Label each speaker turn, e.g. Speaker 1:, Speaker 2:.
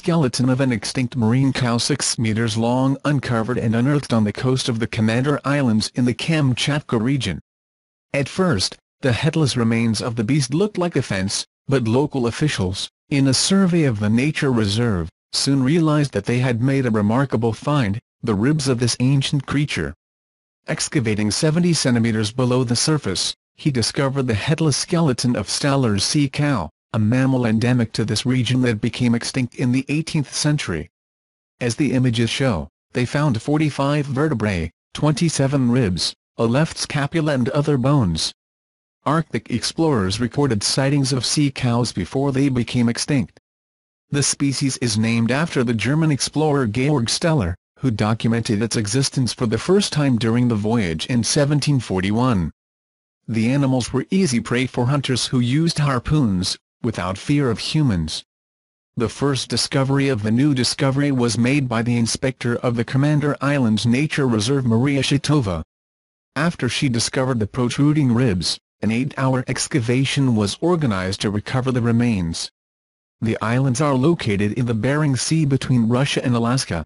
Speaker 1: skeleton of an extinct marine cow 6 meters long uncovered and unearthed on the coast of the Commander Islands in the Kamchatka region. At first, the headless remains of the beast looked like a fence, but local officials, in a survey of the nature reserve, soon realized that they had made a remarkable find, the ribs of this ancient creature. Excavating 70 centimeters below the surface, he discovered the headless skeleton of Steller's sea cow, a mammal endemic to this region that became extinct in the 18th century. As the images show, they found 45 vertebrae, 27 ribs, a left scapula and other bones. Arctic explorers recorded sightings of sea cows before they became extinct. The species is named after the German explorer Georg Steller, who documented its existence for the first time during the voyage in 1741. The animals were easy prey for hunters who used harpoons, without fear of humans. The first discovery of the new discovery was made by the inspector of the Commander Islands Nature Reserve Maria Shitova. After she discovered the protruding ribs, an eight-hour excavation was organized to recover the remains. The islands are located in the Bering Sea between Russia and Alaska,